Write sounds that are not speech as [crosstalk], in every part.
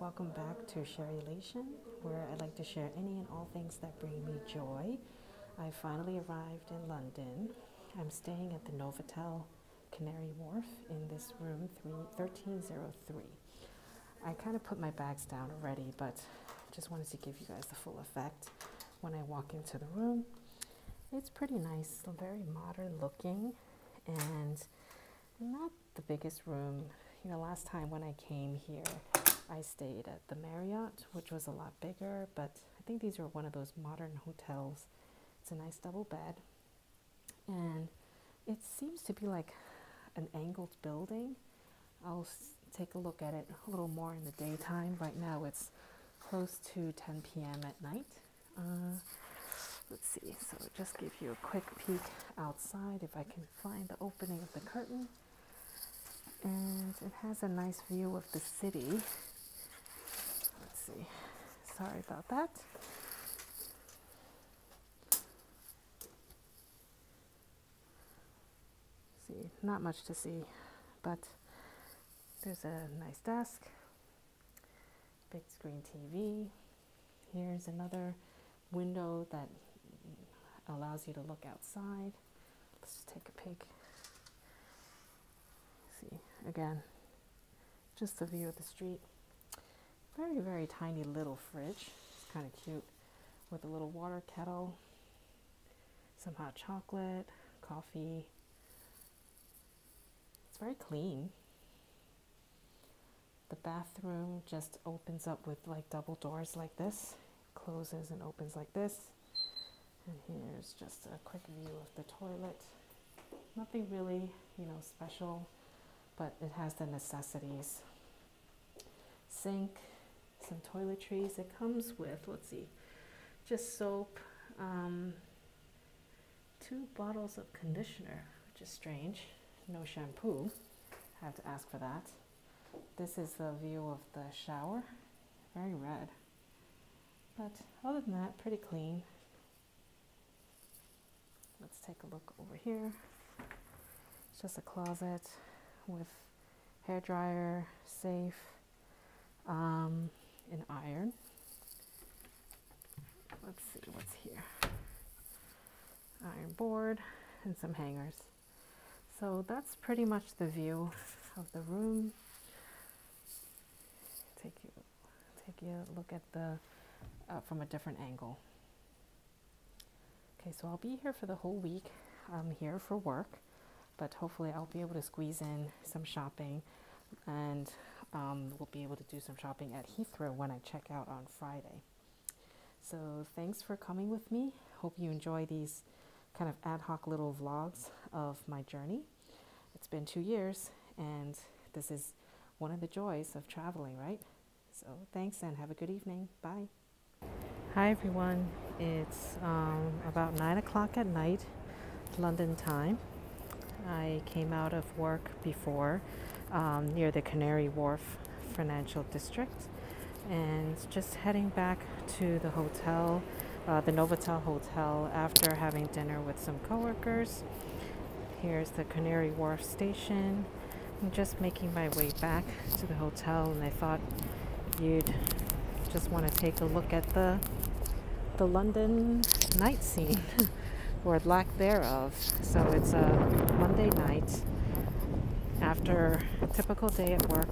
welcome back to Sharelation, where I like to share any and all things that bring me joy. I finally arrived in London. I'm staying at the Novotel Canary Wharf in this room three, 1303. I kind of put my bags down already, but just wanted to give you guys the full effect when I walk into the room. It's pretty nice, very modern looking, and not the biggest room. You know, last time when I came here, I stayed at the Marriott, which was a lot bigger, but I think these are one of those modern hotels. It's a nice double bed, and it seems to be like an angled building. I'll take a look at it a little more in the daytime. Right now, it's close to 10 p.m. at night. Uh, let's see, so just give you a quick peek outside if I can find the opening of the curtain. And it has a nice view of the city see. Sorry about that. See, not much to see, but there's a nice desk, big screen TV. Here's another window that allows you to look outside. Let's just take a peek. See, again, just the view of the street very, very tiny little fridge. It's kind of cute with a little water kettle, some hot chocolate, coffee. It's very clean. The bathroom just opens up with like double doors like this, closes and opens like this. And here's just a quick view of the toilet. Nothing really, you know, special, but it has the necessities. Sink, some toiletries. It comes with, let's see, just soap, um, two bottles of conditioner, which is strange. No shampoo. I have to ask for that. This is the view of the shower. Very red. But other than that, pretty clean. Let's take a look over here. It's just a closet with hair dryer, safe, um, in iron. Let's see what's here. Iron board and some hangers. So that's pretty much the view of the room. Take you take you a look at the uh, from a different angle. Okay, so I'll be here for the whole week. I'm here for work, but hopefully I'll be able to squeeze in some shopping and um, we'll be able to do some shopping at Heathrow when I check out on Friday. So thanks for coming with me. Hope you enjoy these kind of ad hoc little vlogs of my journey. It's been two years, and this is one of the joys of traveling, right? So thanks and have a good evening. Bye. Hi everyone. It's um, about nine o'clock at night, London time. I came out of work before um, near the Canary Wharf Financial District and just heading back to the hotel, uh, the Novotel Hotel, after having dinner with some coworkers. Here's the Canary Wharf station. I'm just making my way back to the hotel, and I thought you'd just want to take a look at the the London night scene, [laughs] or lack thereof. So it's a Monday night after a typical day at work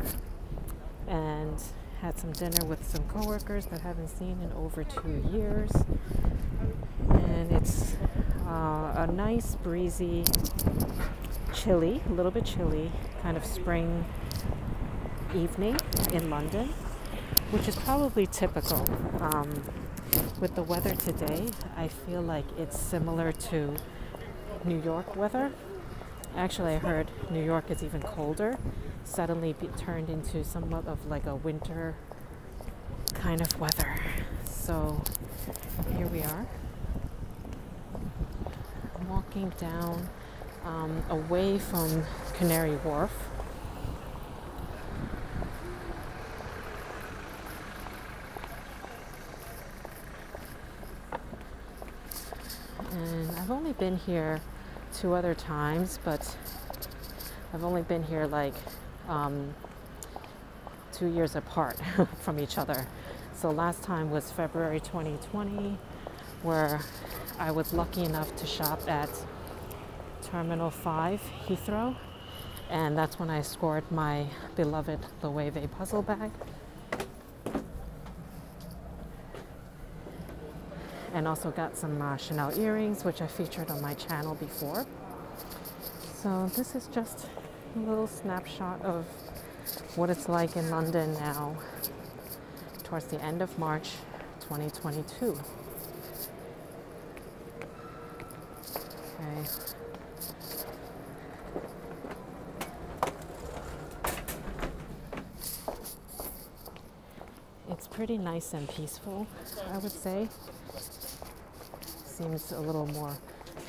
and had some dinner with some coworkers that I haven't seen in over two years. And it's uh, a nice, breezy, chilly, a little bit chilly, kind of spring evening in London, which is probably typical. Um, with the weather today, I feel like it's similar to New York weather Actually, I heard New York is even colder. Suddenly turned into somewhat of like a winter kind of weather. So here we are. Walking down um, away from Canary Wharf. And I've only been here two other times, but I've only been here like um, two years apart [laughs] from each other. So last time was February 2020, where I was lucky enough to shop at Terminal 5 Heathrow, and that's when I scored my beloved Loewe puzzle bag. And also got some uh, Chanel earrings, which I featured on my channel before. So this is just a little snapshot of what it's like in London now towards the end of March 2022. Okay. It's pretty nice and peaceful, I would say. Seems a little more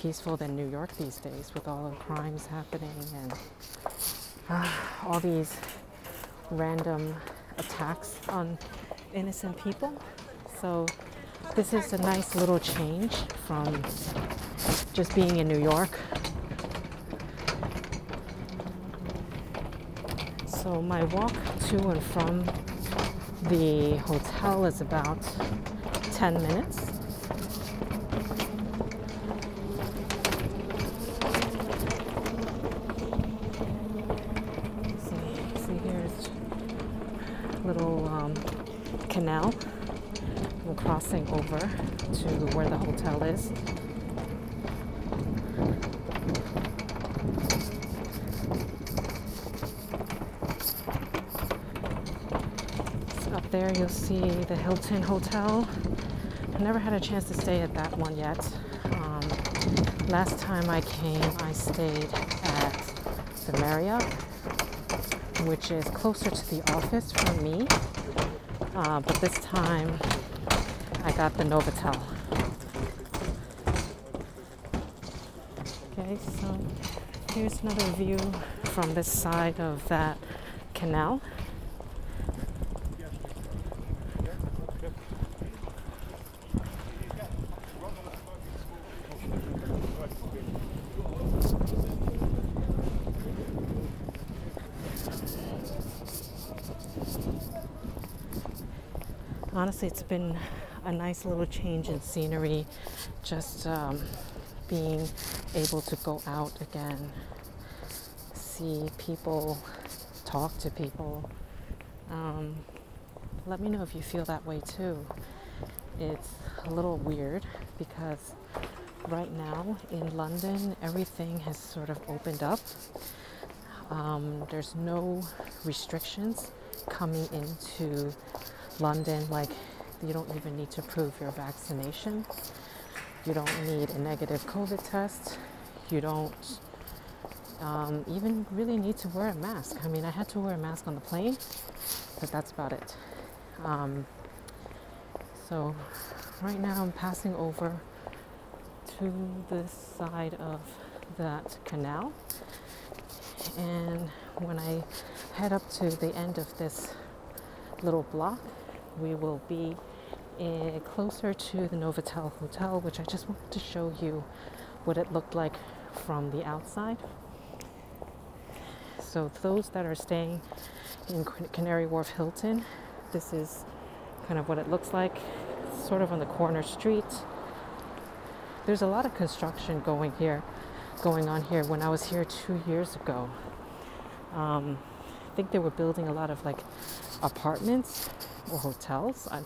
peaceful than New York these days with all the crimes happening and uh, all these random attacks on innocent people. So this is a nice little change from just being in New York. So my walk to and from the hotel is about 10 minutes. See, see here's little um, canal. We're crossing over to where the hotel is. So up there you'll see the Hilton Hotel. I never had a chance to stay at that one yet. Um, last time I came, I stayed at the Marriott, which is closer to the office for me. Uh, but this time I got the Novotel. Okay, so here's another view from this side of that canal. honestly, it's been a nice little change in scenery, just um, being able to go out again, see people, talk to people. Um, let me know if you feel that way too. It's a little weird because right now in London, everything has sort of opened up. Um, there's no restrictions coming into London, like you don't even need to prove your vaccination. You don't need a negative COVID test. You don't um, even really need to wear a mask. I mean, I had to wear a mask on the plane, but that's about it. Um, so, right now I'm passing over to this side of that canal. And when I head up to the end of this little block, we will be uh, closer to the Novotel Hotel, which I just wanted to show you what it looked like from the outside. So those that are staying in Canary Wharf Hilton, this is kind of what it looks like, sort of on the corner street. There's a lot of construction going here, going on here. When I was here two years ago, um, I think they were building a lot of like apartments or hotels. I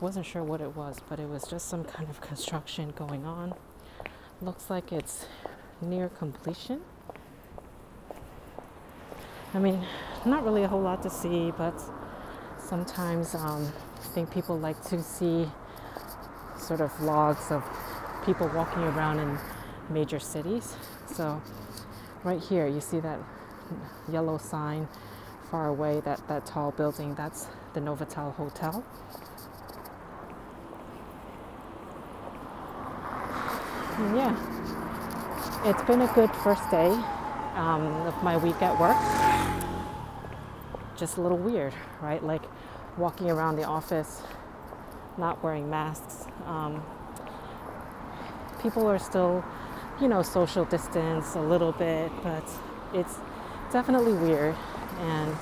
wasn't sure what it was, but it was just some kind of construction going on. Looks like it's near completion. I mean, not really a whole lot to see, but sometimes um, I think people like to see sort of vlogs of people walking around in major cities. So, right here, you see that yellow sign far away, that, that tall building, that's the Novotel Hotel. And yeah, it's been a good first day um, of my week at work. Just a little weird, right? Like walking around the office, not wearing masks. Um, people are still, you know, social distance a little bit, but it's definitely weird. And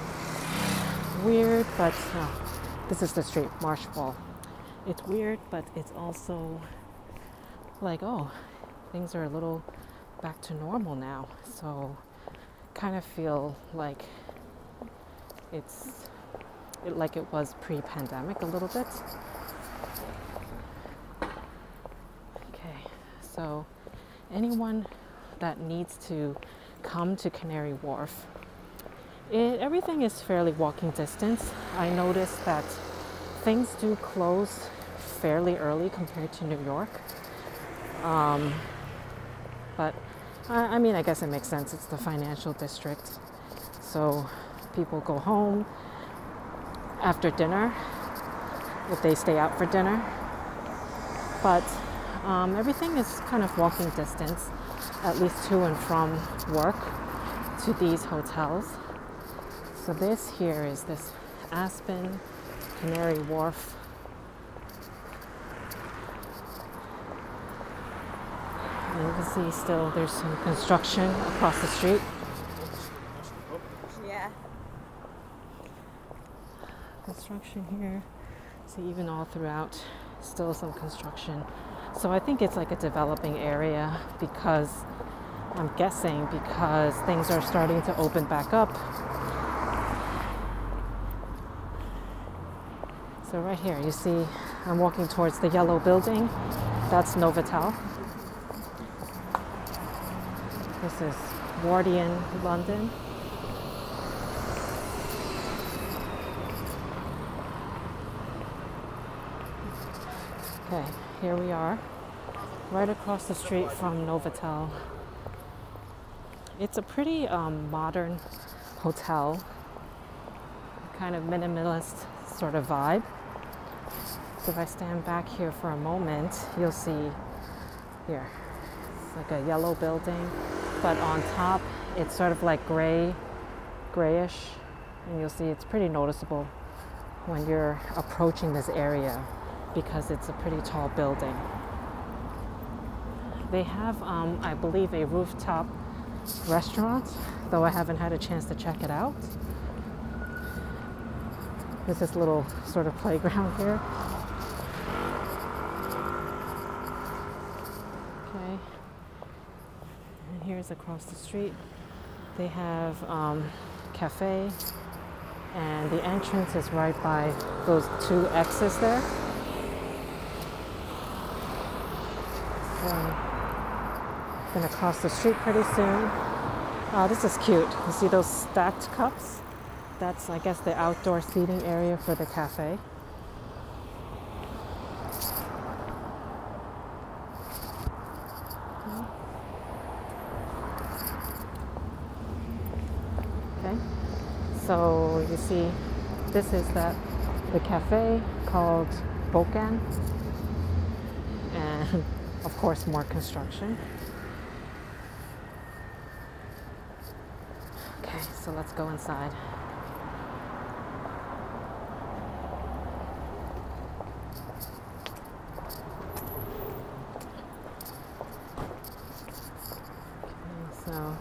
weird, but no, this is the street, Marsh Marshall. It's weird, but it's also like, oh, things are a little back to normal now. So, kind of feel like it's it, like it was pre-pandemic a little bit. Okay, so anyone that needs to come to Canary Wharf, it, everything is fairly walking distance. I noticed that things do close fairly early compared to New York. Um, but I, I mean, I guess it makes sense. It's the financial district. So people go home after dinner if they stay out for dinner. But um, everything is kind of walking distance, at least to and from work to these hotels. So this here is this Aspen Canary Wharf. And you can see still there's some construction across the street. Yeah. Construction here. See, even all throughout, still some construction. So I think it's like a developing area because I'm guessing because things are starting to open back up. So right here, you see, I'm walking towards the yellow building. That's Novotel. This is Wardian, London. Okay, here we are, right across the street from Novotel. It's a pretty um, modern hotel, kind of minimalist sort of vibe. So if I stand back here for a moment, you'll see here, it's like a yellow building, but on top it's sort of like gray, grayish, and you'll see it's pretty noticeable when you're approaching this area because it's a pretty tall building. They have, um, I believe, a rooftop restaurant, though I haven't had a chance to check it out. There's this little sort of playground here. Okay. And here's across the street. They have um, cafe, and the entrance is right by those two X's there. Um, gonna cross the street pretty soon. Oh, this is cute. You see those stacked cups? That's, I guess, the outdoor seating area for the cafe. Okay, so you see, this is that the cafe called Bokan, and [laughs] of course, more construction. Okay, so let's go inside. So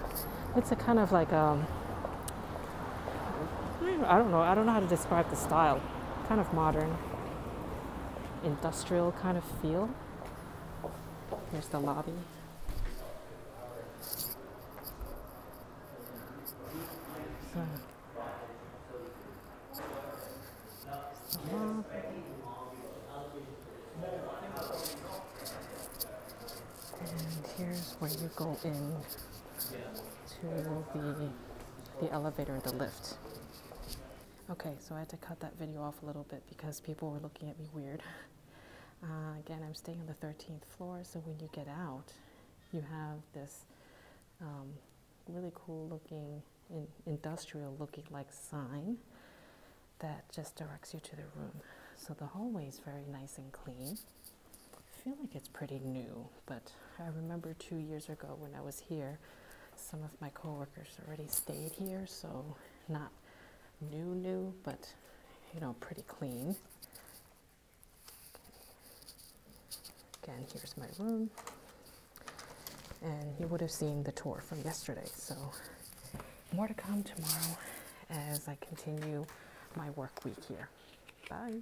it's a kind of like um I don't know, I don't know how to describe the style. Kind of modern, industrial kind of feel. Here's the lobby. And here's where you go in to the the elevator, the lift. Okay, so I had to cut that video off a little bit because people were looking at me weird. [laughs] Uh, again, I'm staying on the 13th floor, so when you get out, you have this um, really cool looking, in, industrial looking like sign that just directs you to the room. So the hallway is very nice and clean. I feel like it's pretty new, but I remember two years ago when I was here, some of my coworkers already stayed here, so not new, new, but you know, pretty clean. Again, here's my room. And you would have seen the tour from yesterday. So, more to come tomorrow as I continue my work week here. Bye.